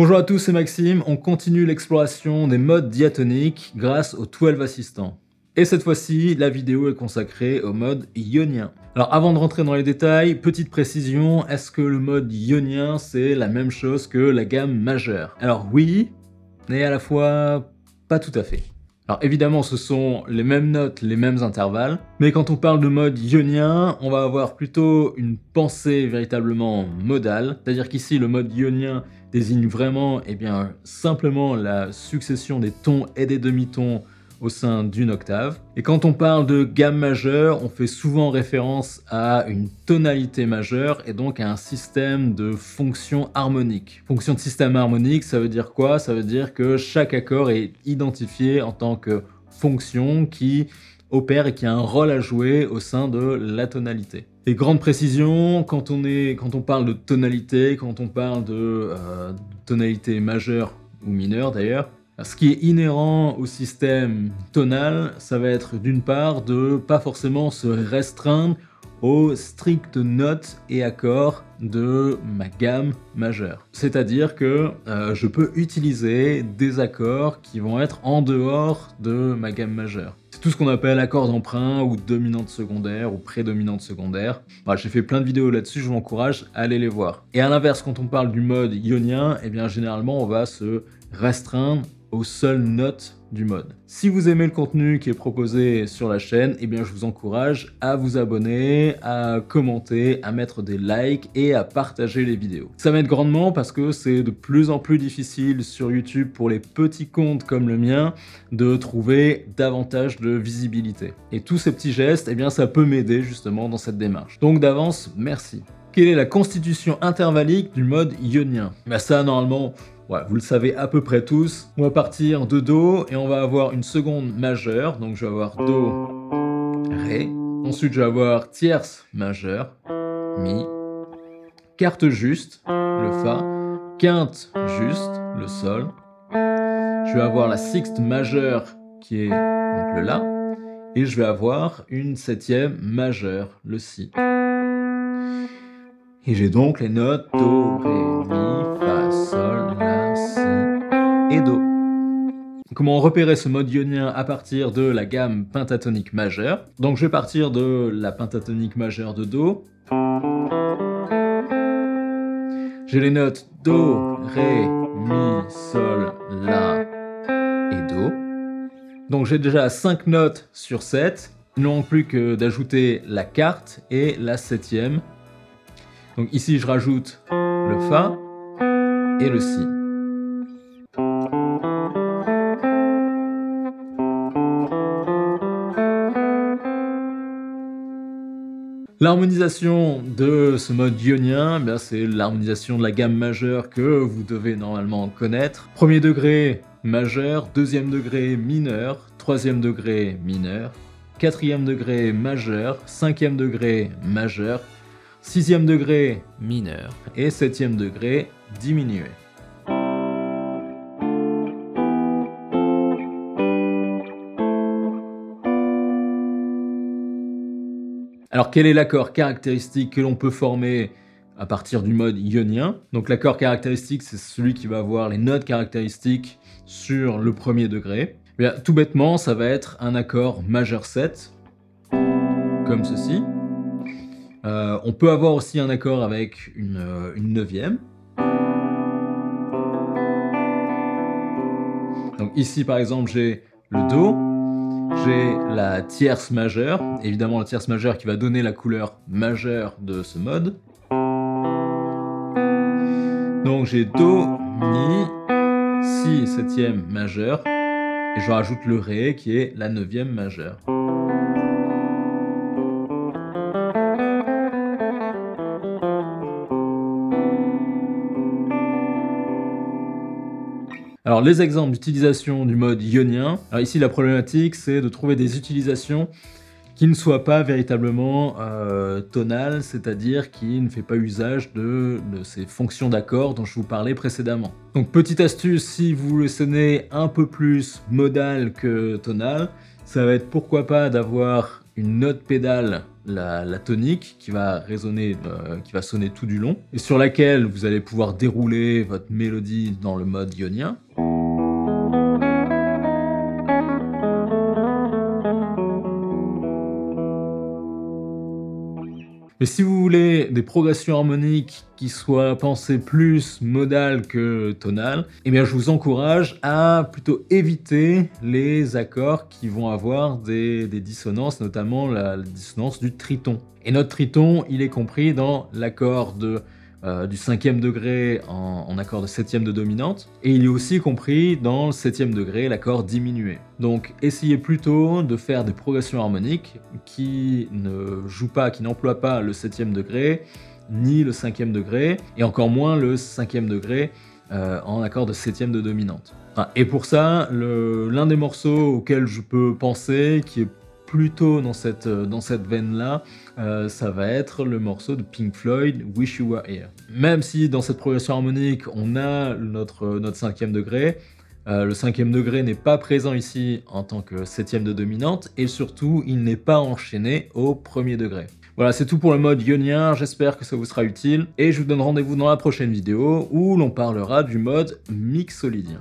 Bonjour à tous, c'est Maxime. On continue l'exploration des modes diatoniques grâce au 12 assistant. Et cette fois-ci, la vidéo est consacrée au mode ionien. Alors avant de rentrer dans les détails, petite précision, est-ce que le mode ionien c'est la même chose que la gamme majeure? Alors oui, mais à la fois pas tout à fait. Alors évidemment, ce sont les mêmes notes, les mêmes intervalles, mais quand on parle de mode ionien, on va avoir plutôt une pensée véritablement modale, c'est-à-dire qu'ici le mode ionien désigne vraiment eh bien, simplement la succession des tons et des demi-tons au sein d'une octave. Et quand on parle de gamme majeure, on fait souvent référence à une tonalité majeure et donc à un système de fonctions harmoniques. Fonction de système harmonique, ça veut dire quoi? Ça veut dire que chaque accord est identifié en tant que fonction qui opère et qui a un rôle à jouer au sein de la tonalité. Et grande précision, quand on, parle de tonalité, quand on parle de euh, tonalité majeure ou mineure d'ailleurs, ce qui est inhérent au système tonal, ça va être d'une part de pas forcément se restreindre aux strictes notes et accords de ma gamme majeure. C'est-à-dire que euh, je peux utiliser des accords qui vont être en dehors de ma gamme majeure. Tout ce qu'on appelle accord d'emprunt ou dominante secondaire ou prédominante secondaire. J'ai fait plein de vidéos là-dessus, je vous encourage à aller les voir. Et à l'inverse, quand on parle du mode ionien, eh bien généralement on va se restreindre aux seules notes du mode. Si vous aimez le contenu qui est proposé sur la chaîne, eh bien je vous encourage à vous abonner, à commenter, à mettre des likes et à partager les vidéos. Ça m'aide grandement parce que c'est de plus en plus difficile sur YouTube pour les petits comptes comme le mien de trouver davantage de visibilité. Et tous ces petits gestes, eh bien ça peut m'aider justement dans cette démarche. Donc d'avance, merci. Quelle est la constitution intervallique du mode ionien Bah ça normalement vous le savez à peu près tous. On va partir de Do et on va avoir une seconde majeure. Donc je vais avoir Do, Ré. Ensuite je vais avoir tierce majeure, Mi. Quarte juste, le Fa. Quinte juste, le Sol. Je vais avoir la sixte majeure qui est le La. Et je vais avoir une septième majeure, le Si. Et j'ai donc les notes Do, Ré, Mi, Fa, Sol, La, et Do. Comment repérer ce mode ionien à partir de la gamme pentatonique majeure? Donc je vais partir de la pentatonique majeure de Do. J'ai les notes Do, Ré, Mi, Sol, La et Do. Donc j'ai déjà 5 notes sur 7. Il ne manque plus que d'ajouter la quarte et la septième. Donc ici je rajoute le Fa et le Si. L'harmonisation de ce mode ionien, eh c'est l'harmonisation de la gamme majeure que vous devez normalement connaître. Premier degré majeur, deuxième degré mineur, troisième degré mineur, quatrième degré majeur, cinquième degré majeur, sixième degré mineur et septième degré diminué. Alors quel est l'accord caractéristique que l'on peut former à partir du mode ionien? Donc l'accord caractéristique, c'est celui qui va avoir les notes caractéristiques sur le premier degré. Eh bien, tout bêtement, ça va être un accord majeur 7, comme ceci. Euh, on peut avoir aussi un accord avec une, euh, une neuvième. Donc ici, par exemple, j'ai le Do, j'ai la tierce majeure, évidemment la tierce majeure qui va donner la couleur majeure de ce mode. Donc j'ai Do, Mi, Si septième majeure, et je rajoute le Ré qui est la neuvième majeure. Alors les exemples d'utilisation du mode ionien, ici la problématique c'est de trouver des utilisations qui ne soient pas véritablement euh, tonales, c'est-à-dire qui ne fait pas usage de, ces fonctions d'accord dont je vous parlais précédemment. Donc petite astuce, si vous le sonnez un peu plus modal que tonal, ça va être pourquoi pas d'avoir une note pédale la, tonique qui va résonner, euh, qui va sonner tout du long, et sur laquelle vous allez pouvoir dérouler votre mélodie dans le mode ionien. Mais si vous voulez des progressions harmoniques qui soient pensées plus modales que tonales, eh bien je vous encourage à plutôt éviter les accords qui vont avoir des, dissonances, notamment la dissonance du triton. Et notre triton, il est compris dans l'accord de euh, du cinquième degré en, accord de septième de dominante, et il est aussi compris dans le septième degré l'accord diminué. Donc essayez plutôt de faire des progressions harmoniques qui ne jouent pas, qui n'emploient pas le septième degré, ni le cinquième degré, et encore moins le cinquième degré euh, en accord de septième de dominante. et pour ça, l'un des morceaux auxquels je peux penser, qui est plutôt dans cette, euh, dans cette veine-là, euh, ça va être le morceau de Pink Floyd, Wish You Were Here. Même si dans cette progression harmonique, on a notre, notre cinquième degré, euh, le cinquième degré n'est pas présent ici en tant que septième de dominante, et surtout, il n'est pas enchaîné au premier degré. Voilà, c'est tout pour le mode ionien, j'espère que ça vous sera utile, et je vous donne rendez-vous dans la prochaine vidéo où l'on parlera du mode mixolydien.